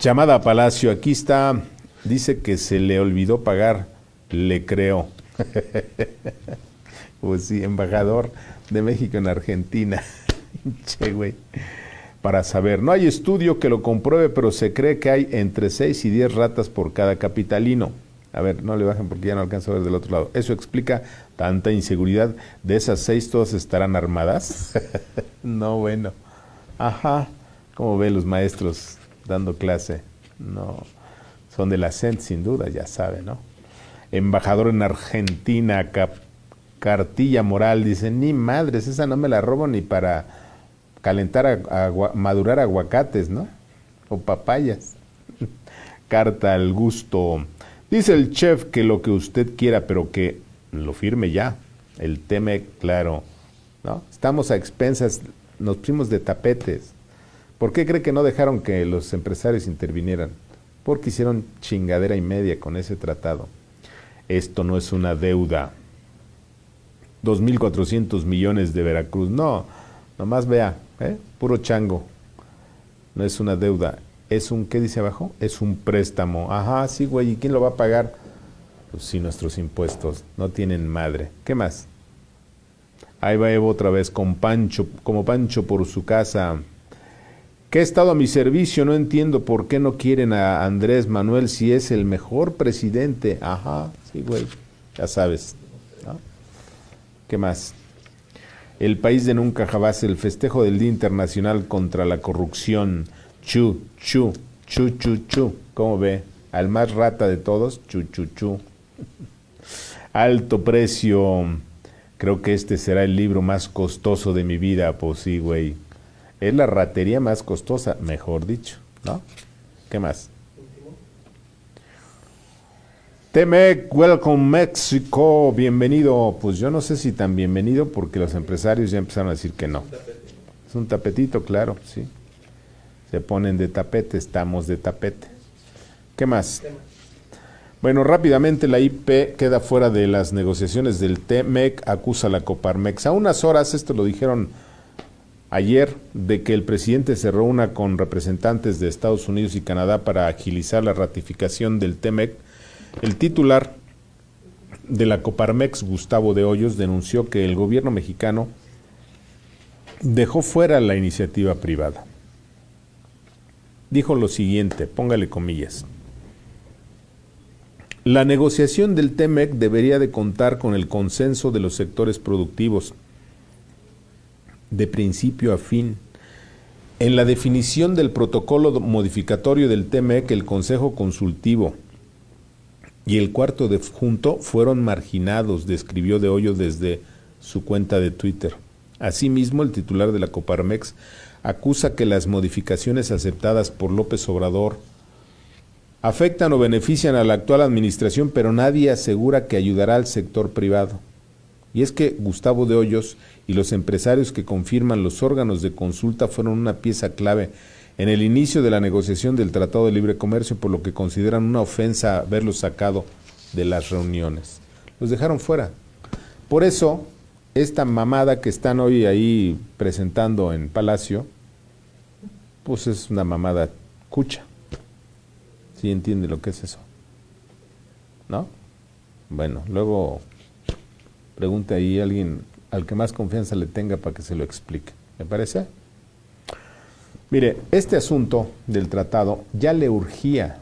Llamada a Palacio, aquí está, dice que se le olvidó pagar, le creo. pues sí, embajador de México en Argentina. che, güey. Para saber, no hay estudio que lo compruebe, pero se cree que hay entre 6 y 10 ratas por cada capitalino. A ver, no le bajen porque ya no alcanzo a ver del otro lado. Eso explica tanta inseguridad. De esas seis, todas estarán armadas. no, bueno. Ajá. ¿Cómo ven los maestros dando clase? No. Son de la CENT, sin duda, ya sabe, ¿no? Embajador en Argentina, cartilla moral, dice, ni madres, esa no me la robo ni para calentar, madurar aguacates, ¿no? O papayas. Carta al gusto. Dice el chef que lo que usted quiera, pero que lo firme ya. El teme, claro. ¿no? Estamos a expensas, nos pusimos de tapetes. ¿Por qué cree que no dejaron que los empresarios intervinieran? Porque hicieron chingadera y media con ese tratado. Esto no es una deuda. 2.400 millones de Veracruz. No, nomás vea, ¿eh? puro chango. No es una deuda es un, ¿qué dice abajo? Es un préstamo. Ajá, sí, güey, ¿y quién lo va a pagar? Pues sí, nuestros impuestos no tienen madre. ¿Qué más? Ahí va Evo otra vez con Pancho, como Pancho por su casa. ¿Qué he estado a mi servicio? No entiendo por qué no quieren a Andrés Manuel si es el mejor presidente. Ajá, sí, güey, ya sabes. ¿Qué más? El país de nunca jamás, el festejo del Día Internacional contra la Corrupción. Chu, chu, chu, chu, chu. ¿Cómo ve? Al más rata de todos, chu, chu, chu. Alto precio. Creo que este será el libro más costoso de mi vida, pues sí, güey. Es la ratería más costosa, mejor dicho, ¿no? ¿Qué más? Temec, welcome Mexico, bienvenido. Pues yo no sé si tan bienvenido porque los empresarios ya empezaron a decir que no. Es un tapetito, claro, sí se ponen de tapete, estamos de tapete. ¿Qué más? Bueno, rápidamente la IP queda fuera de las negociaciones del TMEC, acusa la Coparmex. A unas horas, esto lo dijeron ayer, de que el presidente se reúna con representantes de Estados Unidos y Canadá para agilizar la ratificación del TMEC, el titular de la Coparmex, Gustavo de Hoyos, denunció que el gobierno mexicano dejó fuera la iniciativa privada dijo lo siguiente, póngale comillas. La negociación del TEMEC debería de contar con el consenso de los sectores productivos, de principio a fin. En la definición del protocolo modificatorio del TEMEC, el Consejo Consultivo y el cuarto de junto fueron marginados, describió De Hoyo desde su cuenta de Twitter. Asimismo, el titular de la Coparmex acusa que las modificaciones aceptadas por López Obrador afectan o benefician a la actual administración, pero nadie asegura que ayudará al sector privado. Y es que Gustavo de Hoyos y los empresarios que confirman los órganos de consulta fueron una pieza clave en el inicio de la negociación del Tratado de Libre Comercio, por lo que consideran una ofensa haberlos sacado de las reuniones. Los dejaron fuera. Por eso, esta mamada que están hoy ahí presentando en Palacio, pues es una mamada cucha. ¿Sí entiende lo que es eso? ¿No? Bueno, luego pregunte ahí alguien al que más confianza le tenga para que se lo explique. ¿Me parece? Mire, este asunto del tratado ya le urgía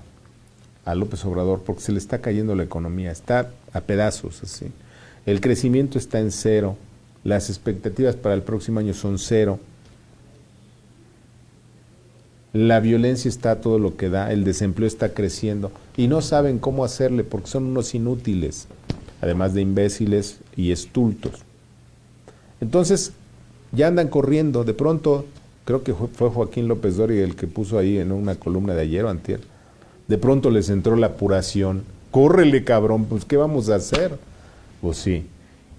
a López Obrador porque se le está cayendo la economía, está a pedazos así. El crecimiento está en cero, las expectativas para el próximo año son cero, la violencia está a todo lo que da, el desempleo está creciendo y no saben cómo hacerle porque son unos inútiles, además de imbéciles y estultos. Entonces, ya andan corriendo, de pronto, creo que fue Joaquín López Doria el que puso ahí en una columna de ayer o antier, de pronto les entró la apuración, córrele cabrón, pues ¿qué vamos a hacer? Pues sí.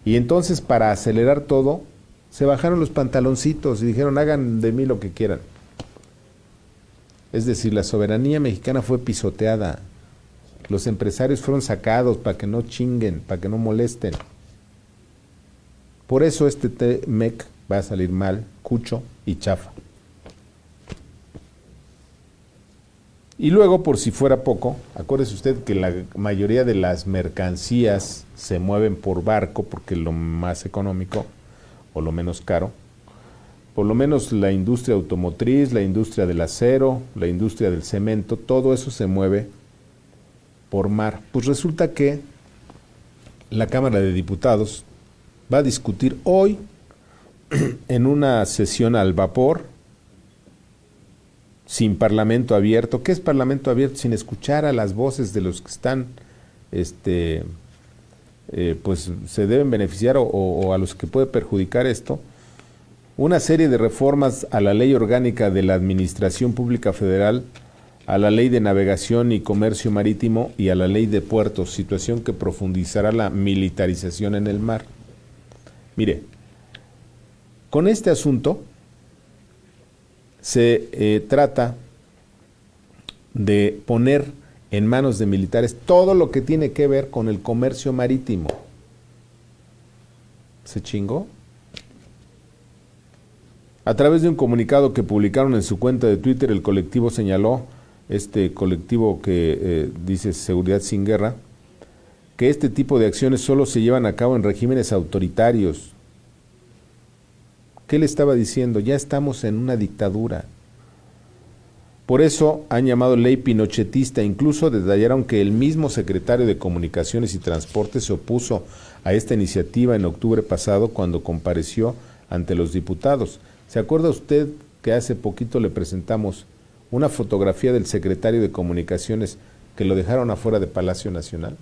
Y entonces para acelerar todo, se bajaron los pantaloncitos y dijeron, hagan de mí lo que quieran. Es decir, la soberanía mexicana fue pisoteada. Los empresarios fueron sacados para que no chinguen, para que no molesten. Por eso este MEC va a salir mal, cucho y chafa. Y luego, por si fuera poco, acuérdese usted que la mayoría de las mercancías se mueven por barco porque es lo más económico o lo menos caro. Por lo menos la industria automotriz, la industria del acero, la industria del cemento, todo eso se mueve por mar. Pues resulta que la Cámara de Diputados va a discutir hoy en una sesión al vapor, sin parlamento abierto. ¿Qué es parlamento abierto? Sin escuchar a las voces de los que están, este, eh, pues se deben beneficiar o, o, a los que puede perjudicar esto. Una serie de reformas a la ley orgánica de la Administración Pública Federal, a la ley de navegación y comercio marítimo y a la ley de puertos, situación que profundizará la militarización en el mar. Mire, con este asunto se eh, trata de poner en manos de militares todo lo que tiene que ver con el comercio marítimo. ¿Se chingó? A través de un comunicado que publicaron en su cuenta de Twitter, el colectivo señaló, este colectivo que eh, dice Seguridad sin Guerra, que este tipo de acciones solo se llevan a cabo en regímenes autoritarios, ¿Qué le estaba diciendo? Ya estamos en una dictadura. Por eso han llamado ley pinochetista, incluso detallaron que el mismo secretario de Comunicaciones y Transportes se opuso a esta iniciativa en octubre pasado cuando compareció ante los diputados. ¿Se acuerda usted que hace poquito le presentamos una fotografía del secretario de Comunicaciones que lo dejaron afuera de Palacio Nacional?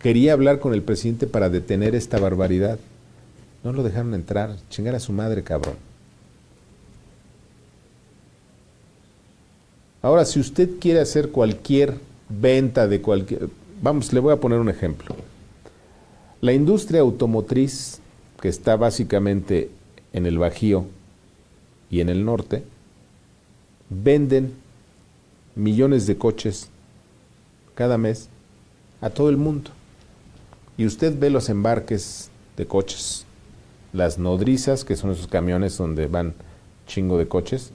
Quería hablar con el presidente para detener esta barbaridad. No lo dejaron entrar. Chingar a su madre, cabrón. Ahora, si usted quiere hacer cualquier venta de cualquier... Vamos, le voy a poner un ejemplo. La industria automotriz, que está básicamente en el Bajío y en el norte, venden millones de coches cada mes a todo el mundo. Y usted ve los embarques de coches las nodrizas, que son esos camiones donde van chingo de coches,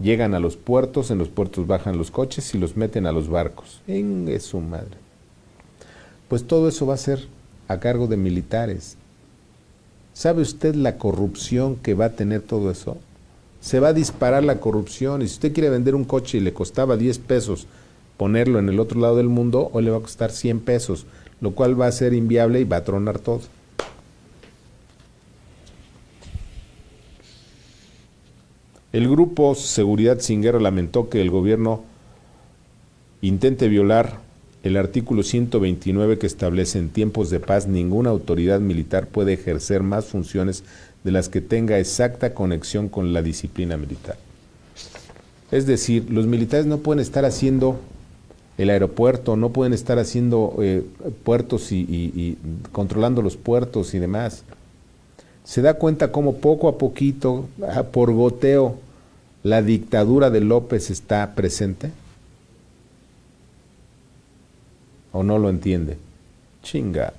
llegan a los puertos, en los puertos bajan los coches y los meten a los barcos. En su madre. Pues todo eso va a ser a cargo de militares. ¿Sabe usted la corrupción que va a tener todo eso? Se va a disparar la corrupción y si usted quiere vender un coche y le costaba 10 pesos ponerlo en el otro lado del mundo, o le va a costar 100 pesos, lo cual va a ser inviable y va a tronar todo. El grupo Seguridad Sin Guerra lamentó que el gobierno intente violar el artículo 129 que establece en tiempos de paz ninguna autoridad militar puede ejercer más funciones de las que tenga exacta conexión con la disciplina militar. Es decir, los militares no pueden estar haciendo el aeropuerto, no pueden estar haciendo eh, puertos y, y controlando los puertos y demás. Se da cuenta cómo poco a poquito, por goteo, la dictadura de López está presente? ¿O no lo entiende? Chinga.